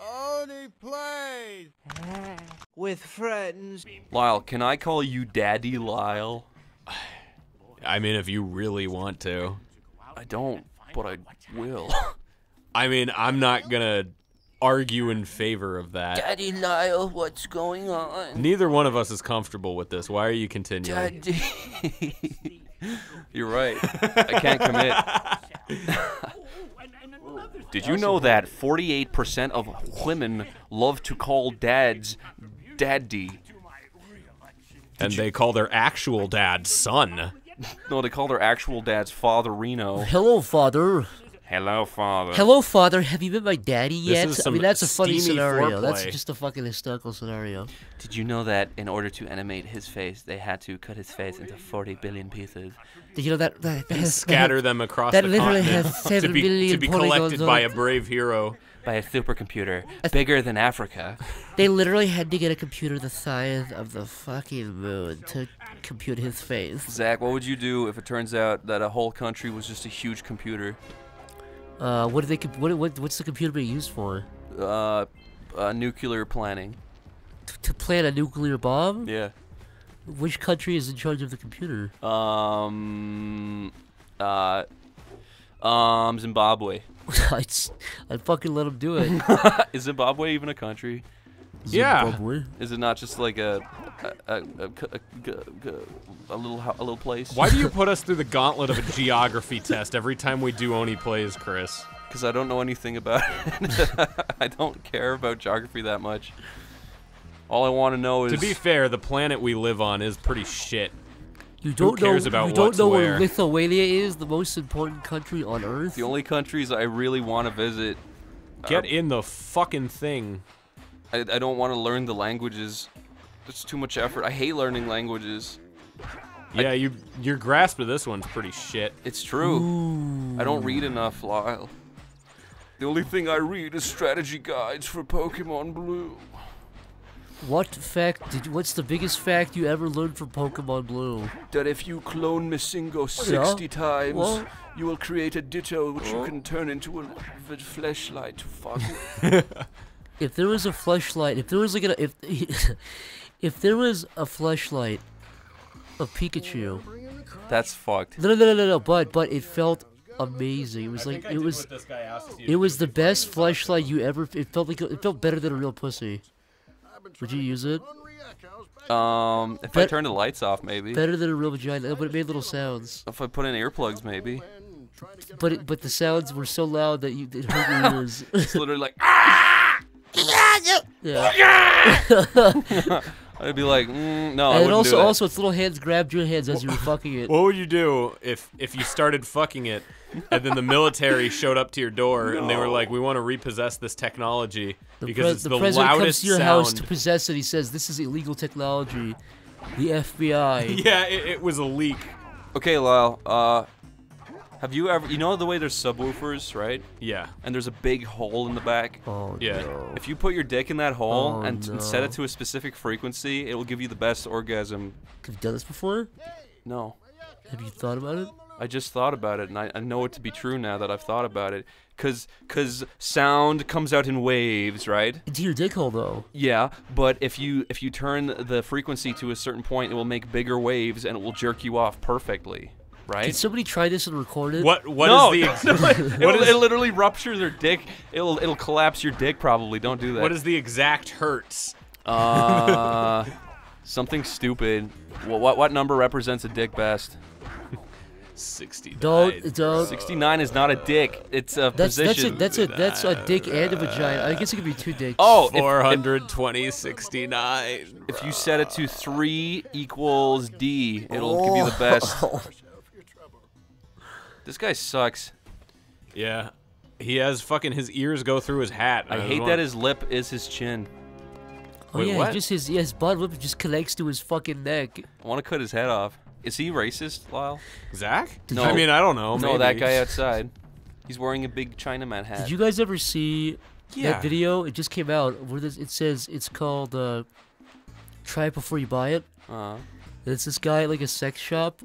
Oney Plays with friends. Lyle, can I call you Daddy Lyle? I mean, if you really want to. I don't, but I will. I mean, I'm not gonna argue in favor of that. Daddy Lyle, what's going on? Neither one of us is comfortable with this. Why are you continuing? Daddy. You're right. I can't commit. Did you know that 48% of women love to call dads daddy? And they call their actual dad son. No, they call their actual dads Father Reno. Hello, father. Hello, Father. Hello, father. Have you met my daddy yet? I mean, that's a funny steamy scenario. That's just a fucking historical scenario. Did you know that in order to animate his face, they had to cut his face into 40 billion pieces? Did you know that? that, that has, Scatter them across that the literally continent has to seven be, billion to be collected by a brave hero. By a supercomputer bigger than Africa. They literally had to get a computer the size of the fucking moon to compute his face. Zach, what would you do if it turns out that a whole country was just a huge computer? Uh, what do they? What, what what's the computer being used for? Uh, uh nuclear planning. T- to plan a nuclear bomb? Yeah. Which country is in charge of the computer? Um. Uh. Um. Zimbabwe. I'd, s- I'd fucking let him do it. Is Zimbabwe even a country? Yeah. Is it not just like a a, a, a, a, a, a little a little place? Why do you put us through the gauntlet of a geography test every time we do Oney plays, Chris? Because I don't know anything about it. I don't care about geography that much. All I want to know is To be fair, the planet we live on is pretty shit. You don't cares know. about you don't what's know where? where Lithuania is, the most important country on Earth. the only countries I really want to visit. Get are- in the fucking thing. I, I don't want to learn the languages. It's too much effort. I hate learning languages. Yeah, you your grasp of this one's pretty shit. It's true. I don't read enough, Lyle. The only thing I read is strategy guides for Pokemon Blue. What fact did? You, what's the biggest fact you ever learned from Pokemon Blue? That if you clone MissingNo Yeah. 60 times, Well- you will create a Ditto which you can turn into a v- fleshlight to fuck with. If there was a flashlight, if there was like a if if there was a fleshlight of Pikachu, That's fucked. no no no no no, but but it felt amazing. It was like it was it was the best flashlight you ever. It felt like it felt better than a real pussy. Would you use it? Um, if I turn the lights off, maybe. Better than a real vagina, but it made little sounds. If I put in earplugs, maybe. But it, but the sounds were so loud that you it hurt your ears. It's literally like! Yeah. I'd be like, mm, no, I And wouldn't also do that. also its little hands grabbed your hands as you were fucking it. What would you do if if you started fucking it and then the military showed up to your door and they were like, "We want to repossess this technology The, because pre- it's the the, president comes loudest to your sound." house to possess it. He says, "This is illegal technology." The FBI. yeah, it, it was a leak. Okay, Lyle. Uh, have you ever? You know the way there's subwoofers, right? Yeah, And there's a big hole in the back. Oh yeah. no. If you put your dick in that hole Oh, and, and set it to a specific frequency, it will give you the best orgasm. Have you done this before? No, Have you thought about it? I just thought about it, and I, I know it to be true now that I've thought about it. Cause, cause sound comes out in waves, right? Into your dick hole though. Yeah, but if you if you turn the frequency to a certain point, it will make bigger waves and it will jerk you off perfectly, right? Did somebody try this and record it? What what is no, the no, ex- no, it, what it'll, is it'll literally rupture their dick. It'll it'll collapse your dick probably. Don't do that. what is the exact hertz? Uh, something stupid. What, what what number represents a dick best? Sixty. Don't don't. 69 is not a dick. It's a That's that's a that's a that's a dick and a vagina. I guess it could be two dicks. oh, if, if, 420, 69. if you set it to three equals D, it'll give you the best. This guy sucks. Yeah. He has fucking his ears go through his hat. I was hate that his lip is his chin. Oh Wait, yeah, what? just his yeah, his bottom lip just connects to his fucking neck. I want to cut his head off. Is he racist, Lyle? Zach? No. I mean, I don't know. no, that guy outside. He's wearing a big Chinaman hat. Did you guys ever see Yeah. that video? It just came out where this, it says it's called uh, "Try It Before You Buy It." uh, And it's this guy at like a sex shop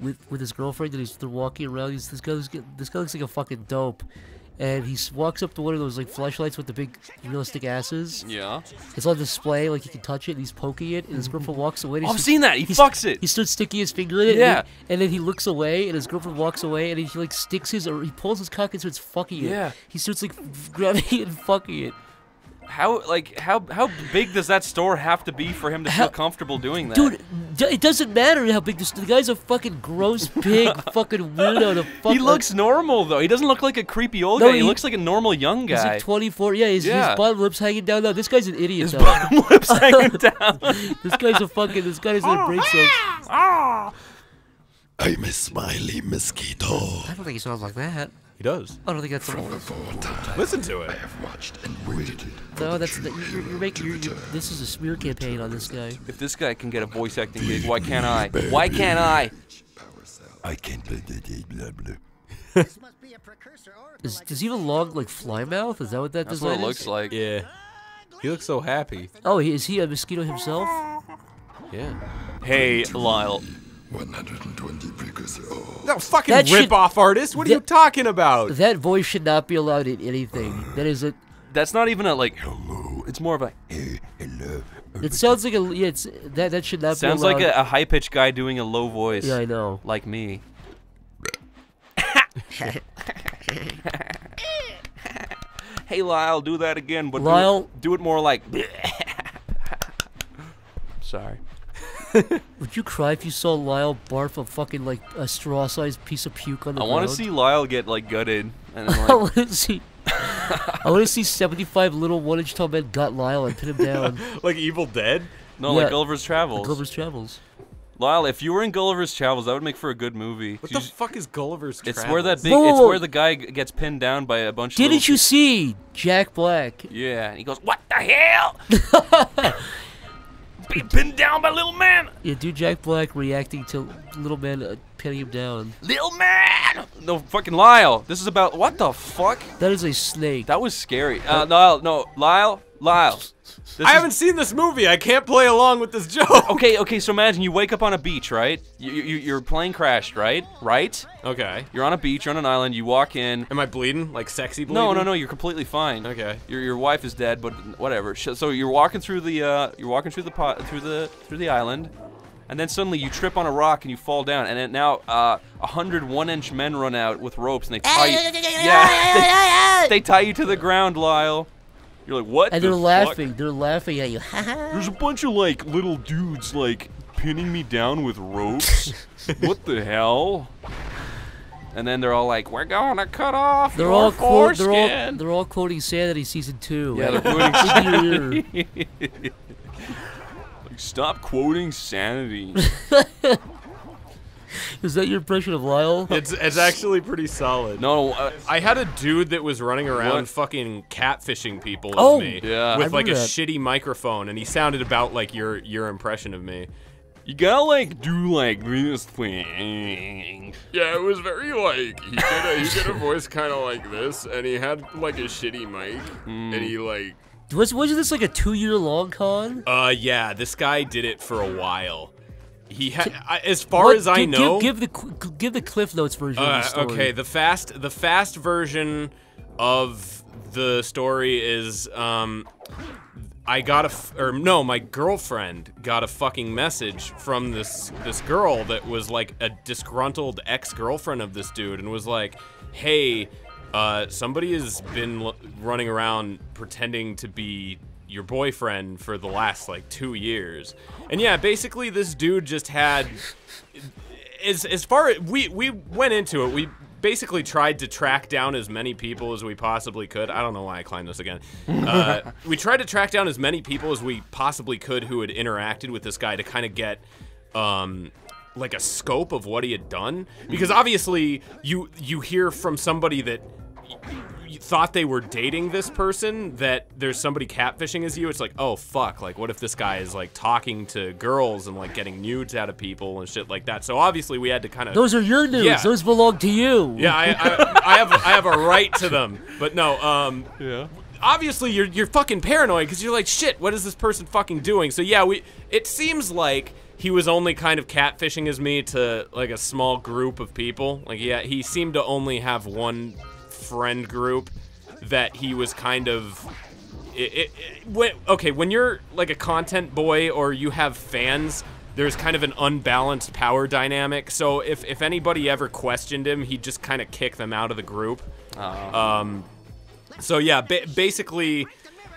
with with his girlfriend, and he's they're walking around. He's this guy. This guy, this guy looks like a fucking dope. and he walks up to one of those like flashlights with the big realistic asses. Yeah. It's on display, like you can touch it. and He's poking it, and his girlfriend walks away. Oh, I've just- seen that. He fucks it. He starts sticking his finger in it. Yeah. And, he- and then he looks away, and his girlfriend walks away, and he like sticks his or he pulls his cock and starts fucking it. Yeah. He starts like grabbing it and fucking it. How like how how big does that store have to be for him to How- feel comfortable doing that? Dude, it doesn't matter how big this. The guy's a fucking gross pig, fucking weirdo. To fuck he looks normal though. He doesn't look like a creepy old No, guy. He, he- looks like a normal young He's guy. like 24. Yeah, his, Yeah. his bottom lip's hanging down. Now this guy's an idiot. His though. bottom lips hanging down. this guy's a fucking. This guy's Oh, gonna break some. Ah. I'm a smiley mosquito. I don't think he sounds like that. He does. I don't think that's. From before time, Listen to it. I have watched and waited. No, that's the the, you're, you're making. You're, you're, this is a smear campaign on this guy. If this guy can get a voice acting gig, why can't I? Why can't I? I can't blah blah blah blah. must be a precursor or Is, does he have a long like fly mouth? Is that what that That's design what it is? looks like. Yeah. He looks so happy. Oh, is he a mosquito himself? Yeah. Hey, Lyle. 120 precursor. Oh, No fucking That should- rip-off artist. What are you talking about? That voice should not be allowed in anything. Uh. That is a. That's not even a like hello. It's more of a hey, hello. It sounds like a. Yeah, it's that. That should not sounds be allowed. like a, a high pitched guy doing a low voice. Yeah, I know. Like me. hey Lyle, do that again, but do it- Lyle- do it, more like. Sorry. Would you cry if you saw Lyle barf a fucking like a straw-sized piece of puke on the I ground? want to see Lyle get like gutted, and then I want to see. I want to see 75 little one-inch tall men gut Lyle and pin him down. like Evil Dead? no, Yeah. like Gulliver's Travels. Gulliver's Travels. Lyle, if you were in Gulliver's Travels, that would make for a good movie. What You the sh- fuck is Gulliver's it's where that big. Whoa, whoa, It's where the guy gets pinned down by a bunch. of Didn't little you see Jack Black? Yeah, and he goes, "What the hell?" Being pinned down by little man. Yeah, dude, Jack Black reacting to little Man uh, pinning him down. Little man. No fucking Lyle. This is about what the fuck? That is a snake. That was scary. Uh, Lyle, no, Lyle, Lyle. This I is- haven't seen this movie. I can't play along with this joke. Okay, okay. So imagine you wake up on a beach, right? You, you, your plane crashed, right? Right? Okay. You're on a beach, you're on an island. You walk in. Am I bleeding? Like sexy bleeding? No, no, no. You're completely fine. Okay. Your your wife is dead, but whatever. So you're walking through the uh, you're walking through the pot through the through the island, and then suddenly you trip on a rock and you fall down, and then now uh, a hundred one-inch men run out with ropes and they tie you. Yeah, they, they tie you to the ground, Lyle. You're like, what? and the they're fuck? laughing. They're laughing at you. There's a bunch of like little dudes like pinning me down with ropes. what the hell? And then they're all like, "We're gonna cut off they're your all quote. They're all. They're all quoting Sanity season two. Yeah, they're quoting. Like, Stop quoting sanity. is that your impression of Lyle? It's it's actually pretty solid. No, uh, I had a dude that was running around What? fucking catfishing people Oh! with me Yeah. with I like a that. shitty microphone, and he sounded about like your your impression of me. you gotta like do like this thing. Yeah, it was very like he did a, he did a voice kind of like this, and he had like a shitty mic, and he like Was wasn't this like a two-year long con? Uh, yeah, this guy did it for a while. He had, I- as far What- as I give, know. give, give the give the Cliff Notes version of Uh, the story. okay, the fast the fast version of the story is um I got a f- or no, my girlfriend got a fucking message from this this girl that was like a disgruntled ex-girlfriend of this dude and was like, "Hey, uh somebody has been l- running around pretending to be your boyfriend for the last like 2 years." And yeah, basically this dude just had as as far we we went into it, we basically tried to track down as many people as we possibly could. I don't know why I climbed this again. Uh, we tried to track down as many people as we possibly could who had interacted with this guy to kind of get um like a scope of what he had done because obviously you you hear from somebody that thought they were dating this person that there's somebody catfishing as you it's like oh fuck like what if this guy is like talking to girls and like getting nudes out of people and shit like that so obviously we had to kind of Those are your nudes. Yeah. Those belong to you. yeah I, I, I have I have a right to them but no um Yeah. obviously you're you're fucking paranoid because you're like shit what is this person fucking doing so yeah we it seems like he was only kind of catfishing as me to like a small group of people like yeah he seemed to only have one friend group that he was kind of. It, it, it, when, okay, when you're like a content boy or you have fans, there's kind of an unbalanced power dynamic. So if, if anybody ever questioned him, he'd just kind of kick them out of the group. Um, so yeah, ba- basically,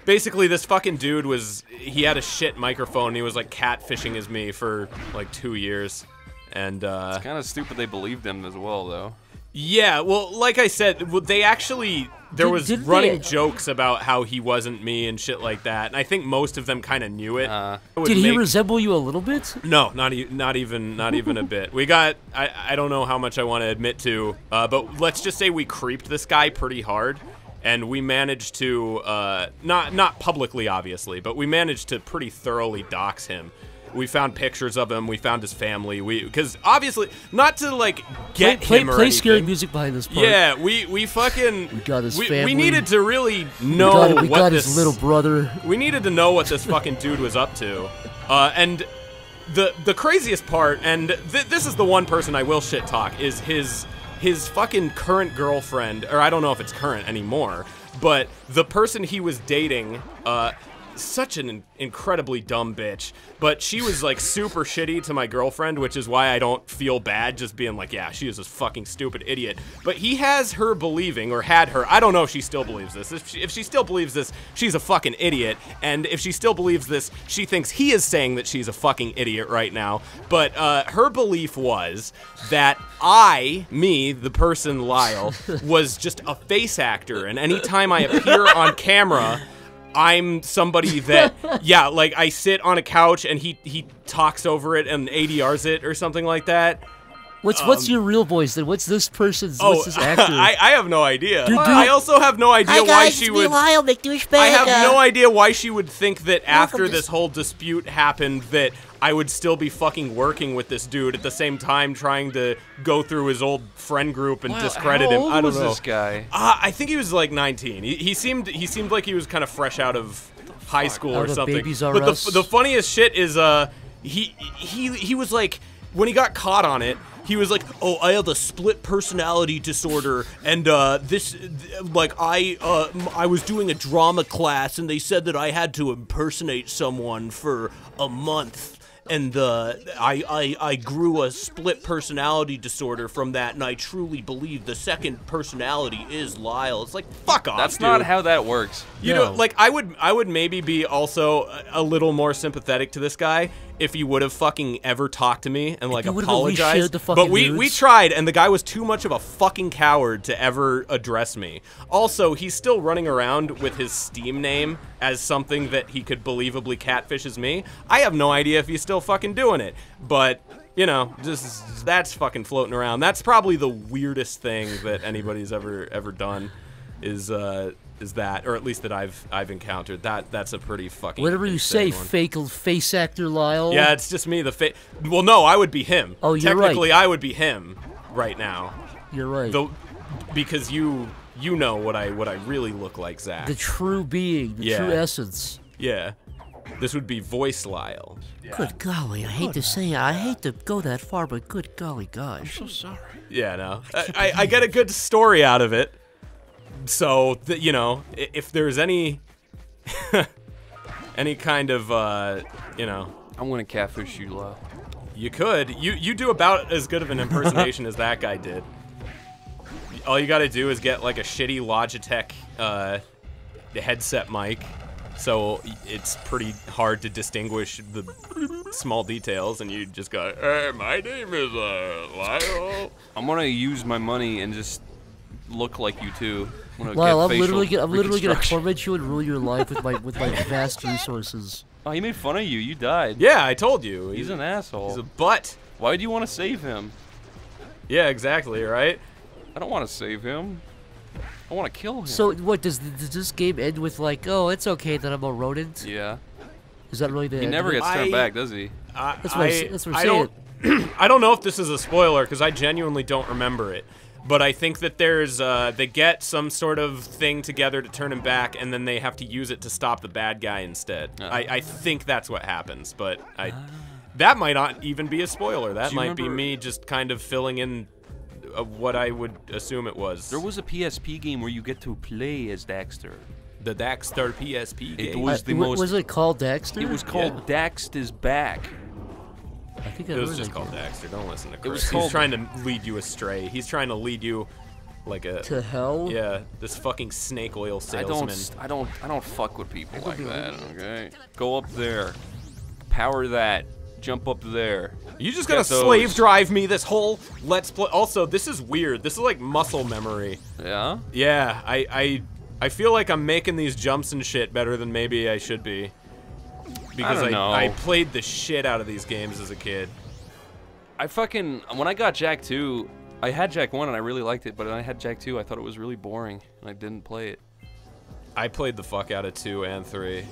basically this fucking dude was he had a shit microphone. And He was like catfishing as me for like two years, and uh, Kind of stupid they believed him as well, though. Yeah, well, like I said, well, they actually there Did- was didn't running they- jokes about how he wasn't me and shit like that, and I think most of them kind of knew it. Uh, It would Did he make- resemble you a little bit? no, not e- not even not even a bit. We got I I don't know how much I want to admit to, uh, but let's just say we creeped this guy pretty hard, and we managed to uh, not not publicly obviously, but we managed to pretty thoroughly dox him. We found pictures of him. We found his family. We because obviously not to like get play, him or play scary music behind this part. Yeah, we we fucking we got his we, family. We needed to really We know got, we what got this his little brother. we needed to know what this fucking dude was up to. Uh, and the the craziest part, and th- this is the one person I will shit talk, is his his fucking current girlfriend, or I don't know if it's current anymore, but the person he was dating, uh, such an in- incredibly dumb bitch. But she was like super shitty to my girlfriend, which is why I don't feel bad just being like, yeah, she is a fucking stupid idiot. But he has her believing, or had her. I don't know if she still believes this. If she, if she still believes this, she's a fucking idiot. And if she still believes this, she thinks he is saying that she's a fucking idiot right now. But uh, her belief was that I, me, the person Lyle, was just a face actor, and anytime I appear on camera. I'm somebody that, yeah, like I sit on a couch and he he talks over it and ADRs it or something like that. What's what's your real voice then? What's this person's? Um, Oh, what's this actor? I, I have no idea. Dude, dude. I also have no idea Hi why she would. Lyle I have uh, no idea why she would think that after this whole dispute happened that I would still be fucking working with this dude at the same time trying to go through his old friend group and Wow, discredit how him. old I don't was know. this guy? Uh, I think he was like 19. He, he seemed he seemed like he was kind of fresh out of high school Out or of something. Babies R but Us? the, the funniest shit is uh he he he was like when he got caught on it. He was like, "Oh, I have a split personality disorder, and uh, this, th- like, I, uh, m- I was doing a drama class, and they said that I had to impersonate someone for a month, and uh, I, I I grew a split personality disorder from that, and I truly believe the second personality is Lyle. It's like fuck off. That's dude. not how that works. You No. know, like I would, I would maybe be also a, a little more sympathetic to this guy if he would have fucking ever talked to me and like he would've at least apologized. but we we tried, and the guy was too much of a fucking coward to ever address me. Also, he's still running around with his Steam name as something that he could believably catfish as me. I have no idea if he's still fucking doing it, but. You know, just that's fucking floating around. That's probably the weirdest thing that anybody's ever ever done is uh is that or at least that I've I've encountered. That that's a pretty fucking Whatever you say, one. fake face actor Lyle. Yeah, it's just me the fa- Well, no, I would be him. Oh, you're right. Technically, I would be him right now. you're right. Though because you you know what I what I really look like, Zach. the true being, the true essence. yeah. This would be voice Lyle. Good golly, I hate to say it. I hate to go that far, but good golly gosh. I'm so sorry. Yeah, no. I, I, I get a good story out of it. So, th- you know, if there's any any kind of uh, you know, I'm gonna catfish you, Lyle. you could. You you do about as good of an impersonation as that guy did. All you got to do is get like a shitty Logitech uh, headset mic. So it's pretty hard to distinguish the small details, and you just go, Hey, my name is uh, Lyle. I'm gonna use my money and just look like you too. I'm Lyle, get I'm facial literally, gonna, I'm literally gonna torment you and ruin your life with my with my vast resources. Oh, he made fun of you. You died. Yeah, I told you. He's an asshole. He's a butt. Why do you want to save him? Yeah, exactly, right? I don't want to save him. I want to kill him. So what does does this game end with like, oh, it's okay that I'm a rodent? yeah. Is that really the He end never gets turned I- back, does he? I, That's what, I, I, that's what I I'm saying. don't, I don't know if this is a spoiler because I genuinely don't remember it. But I think that there's uh, they get some sort of thing together to turn him back, and then they have to use it to stop the bad guy instead. Oh. I, I think that's what happens, but I that might not even be a spoiler. That Do you might be me just kind of filling in uh, what I would assume it was. There was a PSP game where you get to play as Daxter. the Daxter PSP game. It game. was Uh, the wa- most. Was it called Dexter? it was called Daxt is back. I think I It was just called game. Daxter. Don't listen to It Chris. was He's trying to lead you astray. He's trying to lead you like a To hell? yeah, this fucking snake oil salesman. I don't. salesman. s- I don't. I don't fuck with people like that. Okay. Go up there. Power that. Jump up there. You just gonna slave drive me this whole let's play. Also, this is weird. This is like muscle memory. Yeah. Yeah, I I I feel like I'm making these jumps and shit better than maybe I should be. Because don't know. I played the shit out of these games as a kid. I fucking when I got Jak 2, I had Jak 1 and I really liked it, but when I had Jak 2, I thought it was really boring and I didn't play it. I played the fuck out of two and three.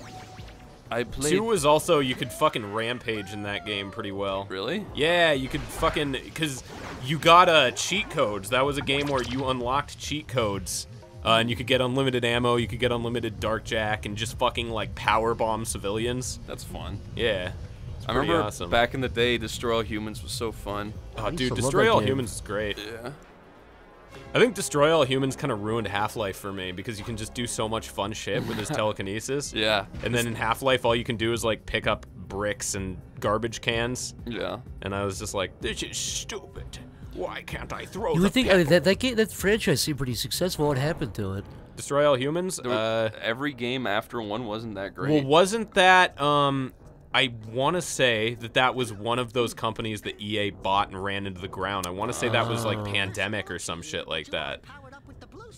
I played Two was also you could fucking rampage in that game pretty well. Really? Yeah, you could fucking because you got uh, cheat codes. That was a game where you unlocked cheat codes, uh, and you could get unlimited ammo. You could get unlimited Dark Jak and just fucking like power bomb civilians. That's fun. Yeah, it's I remember awesome. back in the day, Destroy All Humans was so fun. oh, used dude, Destroy All game. Humans is great. Yeah. I think Destroy All Humans kind of ruined Half Life for me because you can just do so much fun shit with his telekinesis. Yeah. And then in Half Life, all you can do is like pick up bricks and garbage cans. Yeah. And I was just like, this is stupid. Why can't I throw You the would think I mean, that that game, that franchise seemed pretty successful. What happened to it? Destroy All Humans? Were- Uh, every game after one wasn't that great. well, wasn't that, um, I want to say that that was one of those companies that EA bought and ran into the ground. I want to say that was like Oh. Pandemic or some shit like that.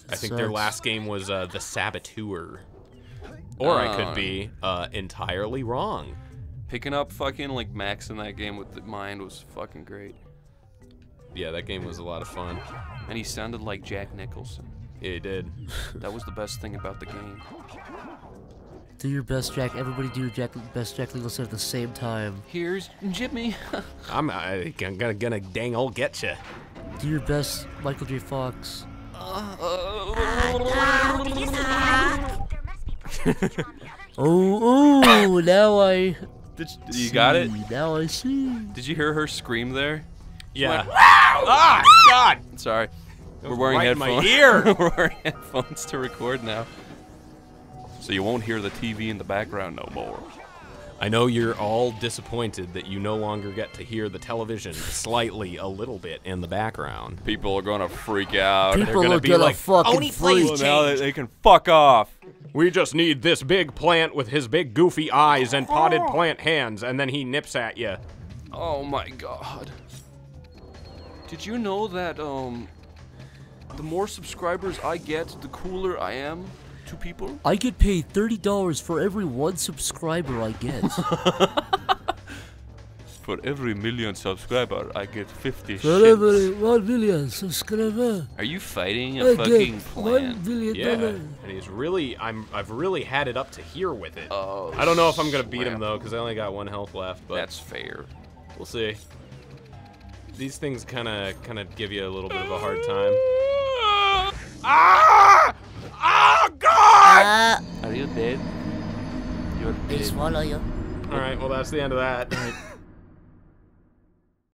I think their last game was uh, The Saboteur. Or I Uh. could be uh, entirely wrong. Picking up fucking like Max in that game with the mind was fucking great. Yeah, that game was a lot of fun. And he sounded like Jack Nicholson. Yeah, he did. That was the best thing about the game. Do your best, Jack. Everybody do your Jack, best Jack Nicholson at the same time. Here's Jimmy. I'm, I, I'm gonna, gonna dang old get you. Do your best, Michael J. Fox. Oh, oh! now I. Did you, you got it? Now I see. Did you hear her scream there? Yeah. ah, God! Sorry. We're wearing right in my headphones. ear. We're wearing headphones to record now. So you won't hear the TV in the background no more. I know you're all disappointed that you no longer get to hear the television slightly a little bit in the background. People are gonna freak out. People are gonna are be gonna like, fucking "Oney plays freak. Well, now they, they can fuck off. We just need this big plant with his big goofy eyes and potted plant hands, and then he nips at you. Oh my god. Did you know that um the more subscribers I get, the cooler I am to people? I get paid thirty dollars for every one subscriber I get. For every million subscriber, I get 50 for every one million subscriber, Are you fighting a I fucking get one million Yeah, dollars. and he's really, I'm, I've really had it up to here with it. Oh, I don't know if I'm gonna beat him though, because I only got one health left, but That's fair. we'll see. These things kind of, kind of give you a little bit of a hard time. Ah! Oh God! Ah, Are you dead? You're dead. they swallow you. All right, well that's the end of that.